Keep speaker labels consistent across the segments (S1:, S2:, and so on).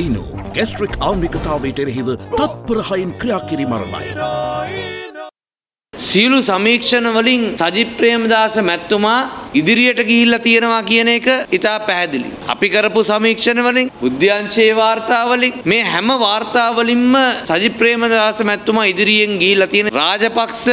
S1: ඊනෝ gastric ආම්ලිකතාවයට එරෙහිව තත්පරහයින් ක්‍රියා කිරීමරණයි.
S2: සියලු සමීක්ෂණ වලින් සජිත් ප්‍රේමදාස මැතිතුමා ඉදිරියට ගිහිල්ලා තියෙනවා කියන එක ඉතා පැහැදිලි. අපි කරපු සමීක්ෂණ වලින් බුද්ධ්‍යංශයේ වාර්තා වලින් මේ හැම වාර්තා වලින්ම සජිත් ප්‍රේමදාස මැතිතුමා ඉදිරියෙන් ගිහිල්ලා තියෙන රාජපක්ෂ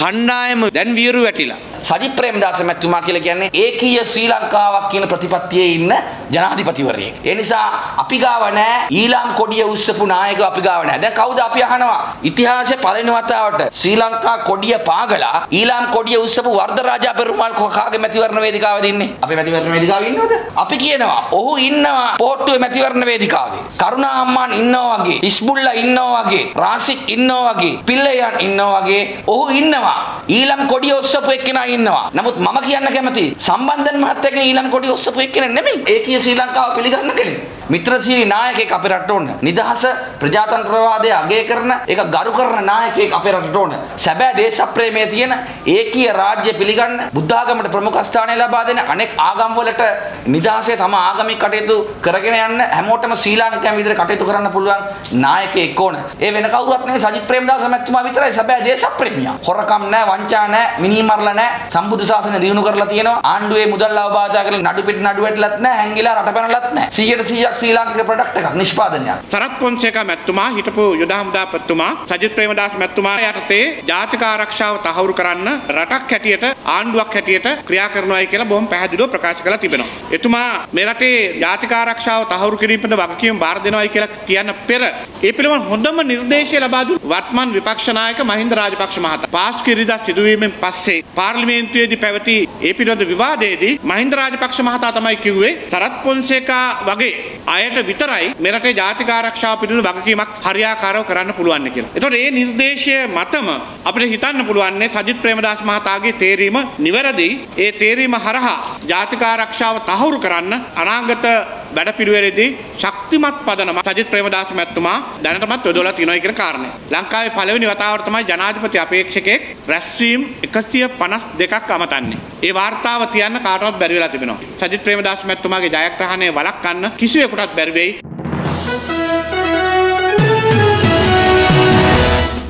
S2: කණ්ඩායම දැන් වියරු වැටිලා.
S3: සජිත් ප්‍රේමදාස මැතිතුමා කියලා කියන්නේ ඒකීය ශ්‍රී ලංකාවක් කියන ප්‍රතිපත්තියේ ඉන්න ජනාධිපතිවරයෙක්. ඒ නිසා අපි ගාව නැහැ ඊළාම් කොඩිය උස්සපු නායකව අපි ගාව නැහැ. දැන් කවුද අපි අහනවා? ඉතිහාසයේ පළවෙනි වතාවට ශ්‍රී ලංකා කොඩිය පාගලා ඊළාම් කොඩිය උස්සපු වර්ධරාජා පෙරුමල් කාගේ මැතිවරණ වේදිකාවද ඉන්නේ? අපේ මැතිවරණ වේදිකාවේ ඉන්නවද? අපි කියනවා ඔහු ඉන්නවා පොට්ටුවේ මැතිවරණ වේදිකාවේ. කරුණා අම්මාන් ඉන්නවා වගේ, ඉස්බුල්ලා ඉන්නවා වගේ, රාසික් ඉන්නවා වගේ, පිල්ලයන් ඉන්නවා වගේ ඔහු ඉන්නවා. ඊළම් කොඩිය උස්සපු එක්කෙනා ඉන්නවා. නමුත් මම කියන්න කැමති සම්බන්ධන් මහත්තයාගේ ඊළම් කොඩිය උස්සපු එක්කෙනා නෙමෙයි. ඒකීය ශ්‍රී ලංකාව පිළිගන්න කෙනෙක්. මිත්‍රශීලී නායකයෙක් අපේ රටට ඕන. නිදහස ප්‍රජාතන්ත්‍රවාදය අගය කරන ඒක ගරු කරන නායකයෙක් අපේ රටට ඕන. සැබෑ දේශප්‍රේමයේ තියෙන ඒකීය රාජ්‍ය පිළිගන්න බුද්ධ ආගමට ප්‍රමුඛ ස්ථානය ලබා දෙන අනෙක් ආගම් වලට නිදහසේ තම ආගමික කටයුතු කරගෙන යන්න හැමෝටම ශ්‍රී ලාංකිකයන් විදිහට කටයුතු කරන්න පුළුවන් නායකයෙක් ඕන. ඒ වෙන කවුරුත් නෙවෙයි සජිත් ප්‍රේමදාස මැතිතුමා විතරයි සැබෑ දේශප්‍රේමියා. හොරකම් නැහැ, වංචා නැහැ, මිනිමරලා නැහැ. සම්බුදු සාසනය දිනු කරලා තියෙනවා. ආණ්ඩුවේ මුදල් අවබෝධය කරලා නඩු පිට නඩු වැටලත් නැහැ, හැංගිලා රට පැනලත් නැහැ. 100% ශ්‍රී ලාංකික ප්‍රොඩක්ට් එකක් නිෂ්පාදනයක්.
S4: සරත් පොන්සේකා මැතිතුමා හිටපු යුද හමුදාපතිතුමා සජිත් ප්‍රේමදාස මැතිතුමා යටතේ ජාතික ආරක්ෂාව තහවුරු කරන්න රටක් හැටියට ආණ්ඩුවක් හැටියට ක්‍රියා කරනවායි කියලා බොහොම පැහැදිලිව ප්‍රකාශ කළා තිබෙනවා. එතුමා මේ රටේ ජාතික ආරක්ෂාව තහවුරු කිරීමට වගකීම් බාර දෙනවායි කියලා කියන්න පෙර ඒ පිළිබඳ හොඳම නිර්දේශය ලබා දුන් වත්මන් විපක්ෂ නායක මහින්ද රාජපක්ෂ මහතා. පාස්කු ඉරිදා සිදුවීමෙන් පස්සේ පාර්ලිමේන්තුවේදී පැවති ඒ පිළිබඳ විවාදයේදී මහින්ද රාජපක්ෂ මහතා තමයි කිව්වේ සරත් පොන්සේකා වගේ අයට විතරයි මෙරටේ ජාතික ආරක්ෂාව පිළිබඳ වගකීමක් හරියාකාරව කරන්න පුළුවන් කියලා. එතකොට මේ නිර්දේශය මතම අපිට හිතන්න පුළුවන් සජිත් ප්‍රේමදාස මහතාගේ තේරීම නිවැරදි. ඒ තේරීම හරහා ජාතික ආරක්ෂාව තහවුරු කරන්න අනාගත වැඩපිළිවෙලේදී ශක්තිමත් පදනම සජිත් ප්‍රේමදාස මැතිතුමා දැනටමත් යොදවලා තියෙනවා කියන කාරණය. ලංකාවේ පළවෙනි වතාවට තමයි ජනාධිපති අපේක්ෂකෙක් රැස්වීම් 152ක් අමතන්නේ. ඒ වාර්තාව තියන්න කාටවත් බැරි වෙලා තිබෙනවා. සජිත් ප්‍රේමදාස මැතිතුමාගේ ජයග්‍රහණය වළක්වන්න කිසිවෙකුටත් බැරි වෙයි.